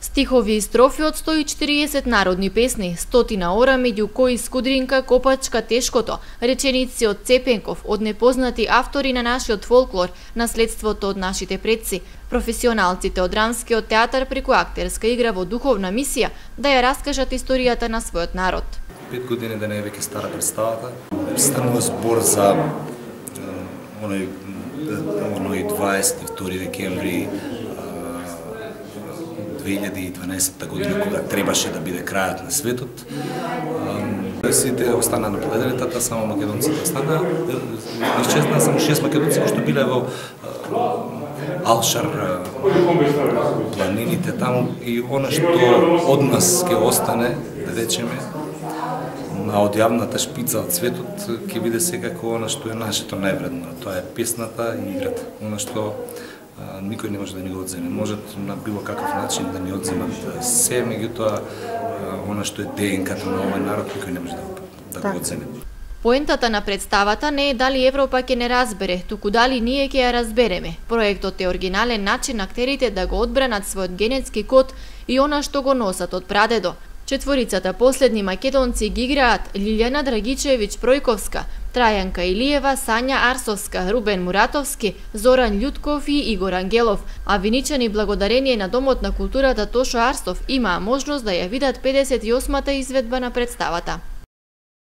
Стихови и строфи од 140 народни песни, стотина ора меѓу кои Скудринка, Копачка, Тешкото, реченици од Цепенков, од непознати автори на нашиот фолклор, наследството од нашите предци, професионалците од драмскиот театар преку актерска игра во духовна мисија да ја раскажат историјата на својот народ. Пет години да не е веќе стара представата. Станува збор за оној да, оној 22 декември 2012 година кога требаше да биде крајот на светот. Сите остана на планетата, само македонците остана. Исчезна само 6 македонци што биле во Алшар, планините таму и она што од нас ќе остане, да речеме, на одјавната шпица од светот ќе биде секако она што е нашето највредно. Тоа е песната и играта. Она што никој не може да ни го одземе. Можат на било каков начин да ни одземат се, меѓутоа она што е ДНК-то на овој народ никој не може да, да го одземе. Поентата на представата не е дали Европа ќе не разбере, туку дали ние ќе ја разбереме. Проектот е оригинален начин актерите да го одбранат својот генетски код и она што го носат од прадедо. Четворицата последни македонци ги играат Лилјана Драгичевиќ Пројковска, Трајанка Илиева, Сања Арсовска, Рубен Муратовски, Зоран Лјутков и Игор Ангелов, а виничани благодарение на Домот на културата Тошо Арсов имаа можност да ја видат 58-та изведба на представата.